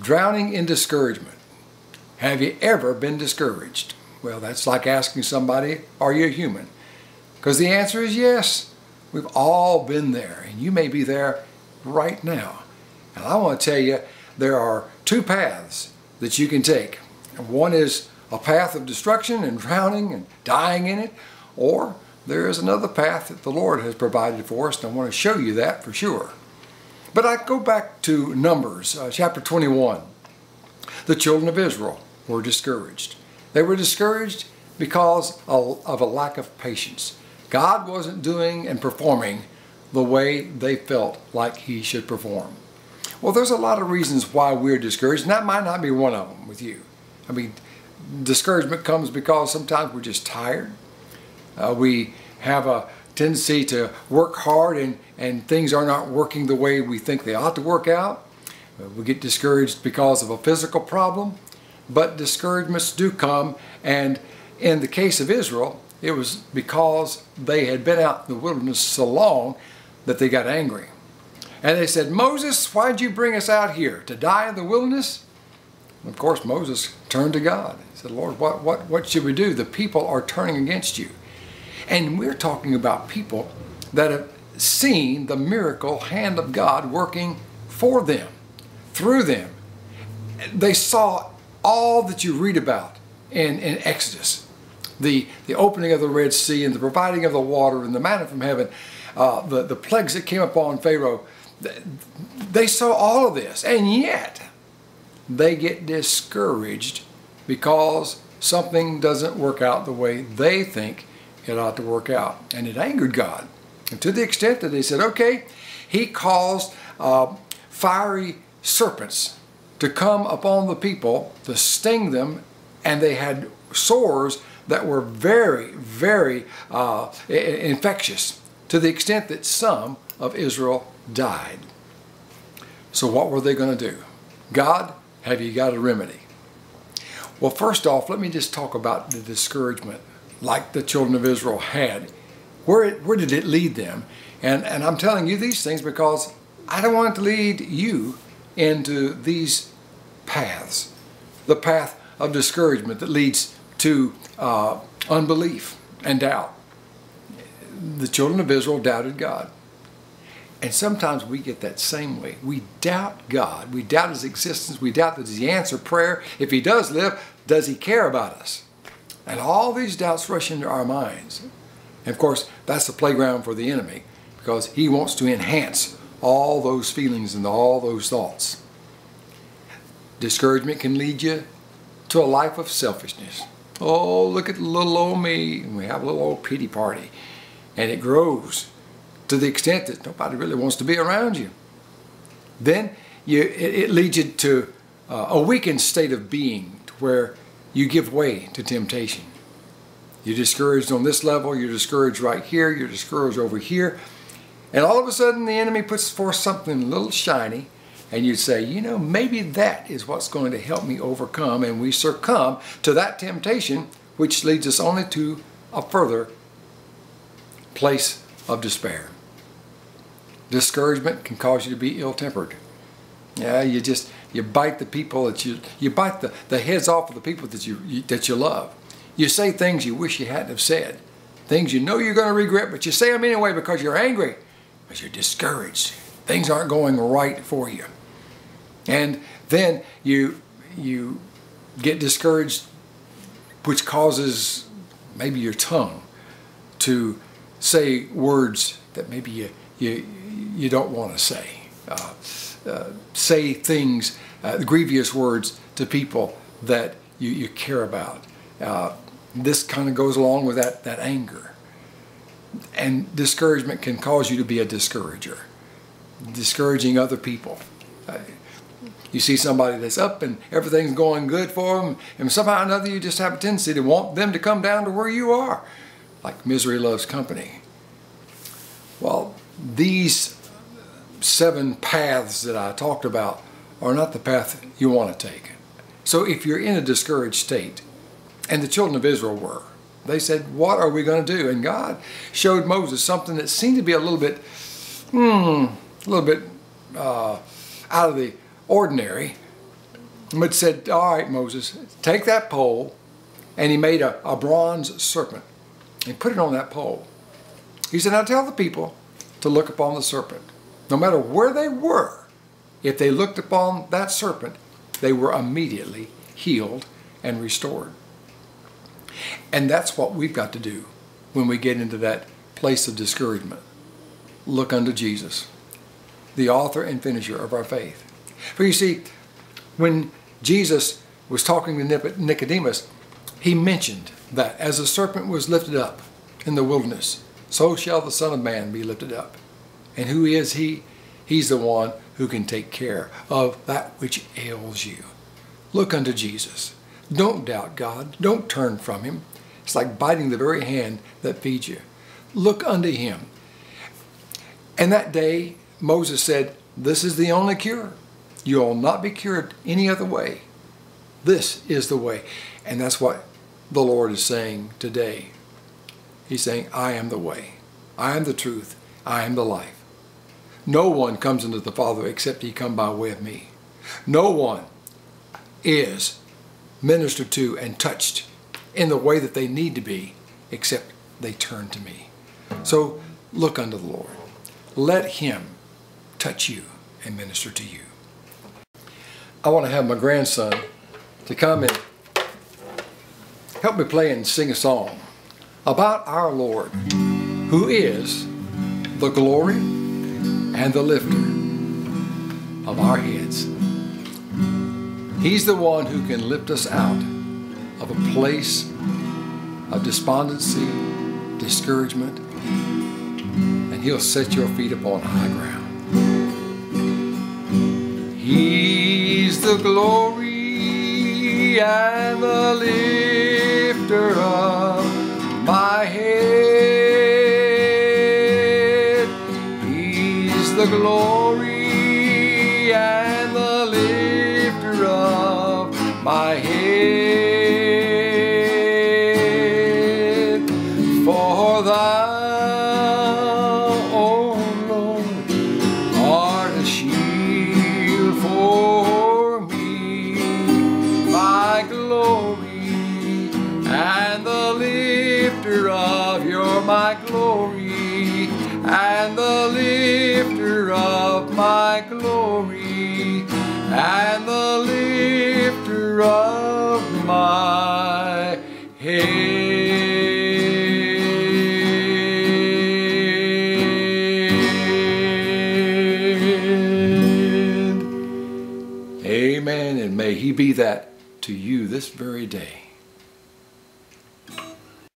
Drowning in discouragement. Have you ever been discouraged? Well, that's like asking somebody, Are you human? Because the answer is yes. We've all been there, and you may be there right now. And I want to tell you, there are two paths that you can take. One is a path of destruction and drowning and dying in it, or there is another path that the Lord has provided for us, and I want to show you that for sure. But I go back to Numbers, uh, chapter 21. The children of Israel were discouraged. They were discouraged because of a lack of patience. God wasn't doing and performing the way they felt like He should perform. Well, there's a lot of reasons why we're discouraged, and that might not be one of them with you. I mean, discouragement comes because sometimes we're just tired. Uh, we have a tendency to work hard and, and things are not working the way we think they ought to work out. We get discouraged because of a physical problem, but discouragements do come. And in the case of Israel, it was because they had been out in the wilderness so long that they got angry. And they said, Moses, why'd you bring us out here? To die in the wilderness? And of course, Moses turned to God. He said, Lord, what, what, what should we do? The people are turning against you. And we're talking about people that have seen the miracle hand of God working for them, through them. They saw all that you read about in, in Exodus the, the opening of the Red Sea and the providing of the water and the manna from heaven, uh, the, the plagues that came upon Pharaoh. They saw all of this, and yet they get discouraged because something doesn't work out the way they think it ought to work out. And it angered God. And to the extent that they said, okay, he caused uh, fiery serpents to come upon the people, to sting them, and they had sores that were very, very uh, infectious to the extent that some of Israel died. So what were they going to do? God, have you got a remedy? Well, first off, let me just talk about the discouragement like the children of Israel had. Where, where did it lead them? And, and I'm telling you these things because I don't want to lead you into these paths. The path of discouragement that leads to uh, unbelief and doubt. The children of Israel doubted God. And sometimes we get that same way. We doubt God. We doubt His existence. We doubt that He answer prayer. If He does live, does He care about us? And all these doubts rush into our minds. And of course, that's the playground for the enemy because he wants to enhance all those feelings and all those thoughts. Discouragement can lead you to a life of selfishness. Oh, look at little old me. And we have a little old pity party. And it grows to the extent that nobody really wants to be around you. Then you, it, it leads you to uh, a weakened state of being to where you give way to temptation. You're discouraged on this level, you're discouraged right here, you're discouraged over here. And all of a sudden the enemy puts forth something a little shiny and you say, you know, maybe that is what's going to help me overcome. And we succumb to that temptation, which leads us only to a further place of despair. Discouragement can cause you to be ill-tempered. Yeah, you just you bite the people that you you bite the, the heads off of the people that you, you that you love. You say things you wish you hadn't have said. Things you know you're going to regret, but you say them anyway because you're angry, because you're discouraged. Things aren't going right for you. And then you, you get discouraged, which causes maybe your tongue to say words that maybe you, you, you don't want to say. Uh, uh, say things, uh, grievous words to people that you, you care about. Uh, this kind of goes along with that, that anger. And discouragement can cause you to be a discourager, discouraging other people. Uh, you see somebody that's up and everything's going good for them, and somehow or another you just have a tendency to want them to come down to where you are, like misery loves company. Well, these seven paths that I talked about are not the path you want to take. So if you're in a discouraged state, and the children of Israel were, they said, What are we going to do? And God showed Moses something that seemed to be a little bit, hmm, a little bit uh, out of the ordinary. but said, All right, Moses, take that pole. And he made a, a bronze serpent and put it on that pole. He said, Now tell the people to look upon the serpent. No matter where they were, if they looked upon that serpent, they were immediately healed and restored. And that's what we've got to do when we get into that place of discouragement. Look unto Jesus, the author and finisher of our faith. For you see, when Jesus was talking to Nicodemus, he mentioned that as the serpent was lifted up in the wilderness, so shall the Son of Man be lifted up. And who is he? He's the one who can take care of that which ails you. Look unto Jesus. Don't doubt God. Don't turn from him. It's like biting the very hand that feeds you. Look unto him. And that day, Moses said, This is the only cure. You'll not be cured any other way. This is the way. And that's what the Lord is saying today. He's saying, I am the way. I am the truth. I am the life. No one comes into the Father except he come by way of me. No one is ministered to and touched in the way that they need to be except they turn to me. So look unto the Lord. Let him touch you and minister to you. I want to have my grandson to come and help me play and sing a song about our Lord, who is the glory and the lifter of our heads. He's the one who can lift us out of a place of despondency, discouragement, and He'll set your feet upon high ground. He's the glory and the lifter of my head. He's the glory my glory and the lifter of my glory and the lifter of my head. Amen. And may He be that to you this very day.